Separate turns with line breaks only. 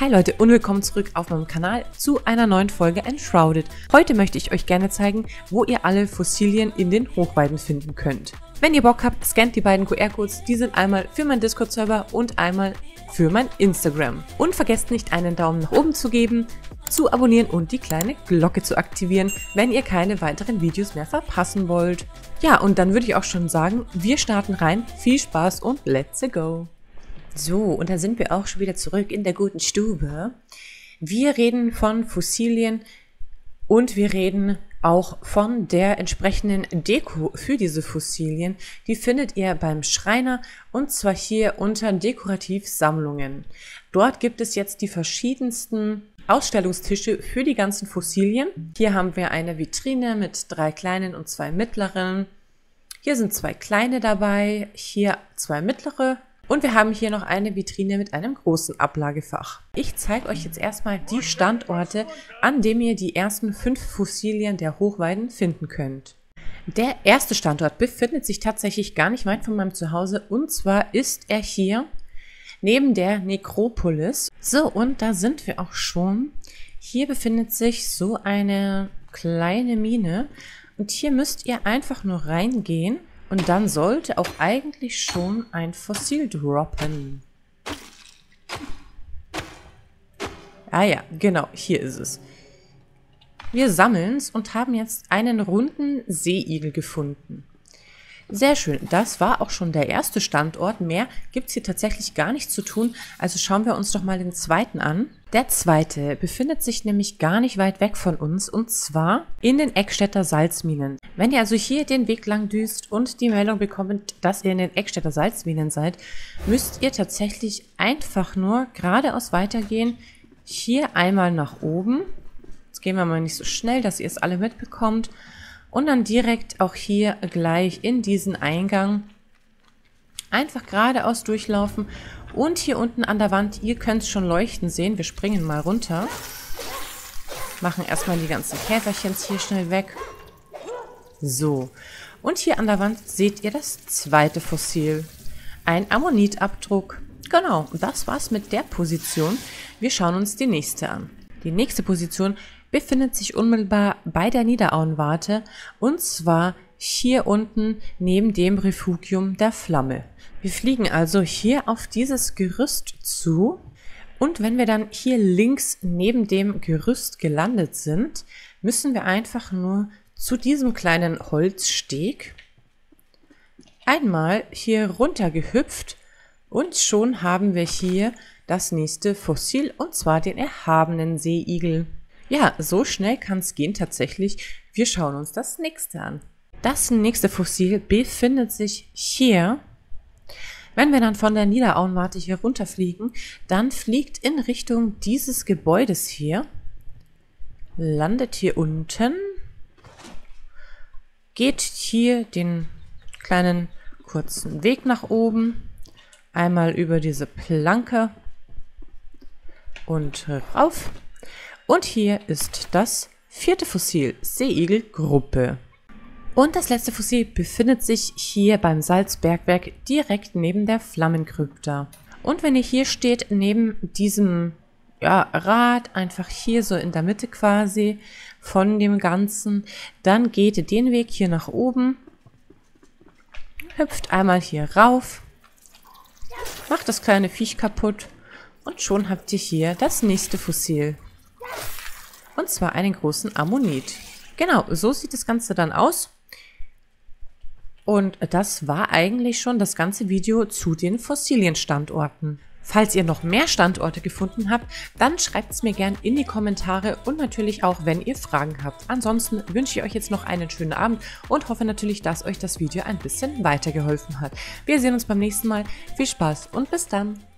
Hi Leute und willkommen zurück auf meinem Kanal zu einer neuen Folge Enshrouded. Heute möchte ich euch gerne zeigen, wo ihr alle Fossilien in den Hochweiden finden könnt. Wenn ihr Bock habt, scannt die beiden QR-Codes, die sind einmal für meinen Discord-Server und einmal für mein Instagram. Und vergesst nicht einen Daumen nach oben zu geben, zu abonnieren und die kleine Glocke zu aktivieren, wenn ihr keine weiteren Videos mehr verpassen wollt. Ja, und dann würde ich auch schon sagen, wir starten rein. Viel Spaß und let's go! So, und da sind wir auch schon wieder zurück in der guten Stube. Wir reden von Fossilien und wir reden auch von der entsprechenden Deko für diese Fossilien. Die findet ihr beim Schreiner und zwar hier unter Dekorativsammlungen. Dort gibt es jetzt die verschiedensten Ausstellungstische für die ganzen Fossilien. Hier haben wir eine Vitrine mit drei kleinen und zwei mittleren. Hier sind zwei kleine dabei, hier zwei mittlere und wir haben hier noch eine Vitrine mit einem großen Ablagefach. Ich zeige euch jetzt erstmal die Standorte, an denen ihr die ersten fünf Fossilien der Hochweiden finden könnt. Der erste Standort befindet sich tatsächlich gar nicht weit von meinem Zuhause und zwar ist er hier neben der Nekropolis. So, und da sind wir auch schon. Hier befindet sich so eine kleine Mine und hier müsst ihr einfach nur reingehen und dann sollte auch eigentlich schon ein Fossil droppen. Ah ja, genau, hier ist es. Wir sammeln es und haben jetzt einen runden Seeigel gefunden. Sehr schön. Das war auch schon der erste Standort. Mehr gibt es hier tatsächlich gar nicht zu tun. Also schauen wir uns doch mal den zweiten an. Der zweite befindet sich nämlich gar nicht weit weg von uns und zwar in den Eckstädter Salzminen. Wenn ihr also hier den Weg lang düst und die Meldung bekommt, dass ihr in den Eckstädter Salzminen seid, müsst ihr tatsächlich einfach nur geradeaus weitergehen. Hier einmal nach oben. Jetzt gehen wir mal nicht so schnell, dass ihr es alle mitbekommt. Und dann direkt auch hier gleich in diesen Eingang einfach geradeaus durchlaufen. Und hier unten an der Wand, ihr könnt es schon leuchten sehen. Wir springen mal runter. Machen erstmal die ganzen Käferchens hier schnell weg. So. Und hier an der Wand seht ihr das zweite Fossil. Ein Ammonitabdruck. Genau, das war's mit der Position. Wir schauen uns die nächste an. Die nächste Position befindet sich unmittelbar bei der Niederauenwarte und zwar hier unten neben dem Refugium der Flamme. Wir fliegen also hier auf dieses Gerüst zu und wenn wir dann hier links neben dem Gerüst gelandet sind, müssen wir einfach nur zu diesem kleinen Holzsteg einmal hier runter gehüpft und schon haben wir hier das nächste Fossil und zwar den erhabenen Seeigel. Ja, so schnell kann es gehen tatsächlich. Wir schauen uns das nächste an. Das nächste Fossil befindet sich hier. Wenn wir dann von der Niederauenwarte hier runterfliegen, dann fliegt in Richtung dieses Gebäudes hier, landet hier unten, geht hier den kleinen kurzen Weg nach oben, einmal über diese Planke und rauf und hier ist das vierte Fossil, Seeigelgruppe. Und das letzte Fossil befindet sich hier beim Salzbergwerk direkt neben der Flammenkrypta. Und wenn ihr hier steht, neben diesem ja, Rad, einfach hier so in der Mitte quasi von dem Ganzen, dann geht ihr den Weg hier nach oben, hüpft einmal hier rauf, macht das kleine Viech kaputt und schon habt ihr hier das nächste Fossil. Und zwar einen großen Ammonit. Genau, so sieht das Ganze dann aus. Und das war eigentlich schon das ganze Video zu den Fossilienstandorten. Falls ihr noch mehr Standorte gefunden habt, dann schreibt es mir gern in die Kommentare und natürlich auch, wenn ihr Fragen habt. Ansonsten wünsche ich euch jetzt noch einen schönen Abend und hoffe natürlich, dass euch das Video ein bisschen weitergeholfen hat. Wir sehen uns beim nächsten Mal. Viel Spaß und bis dann!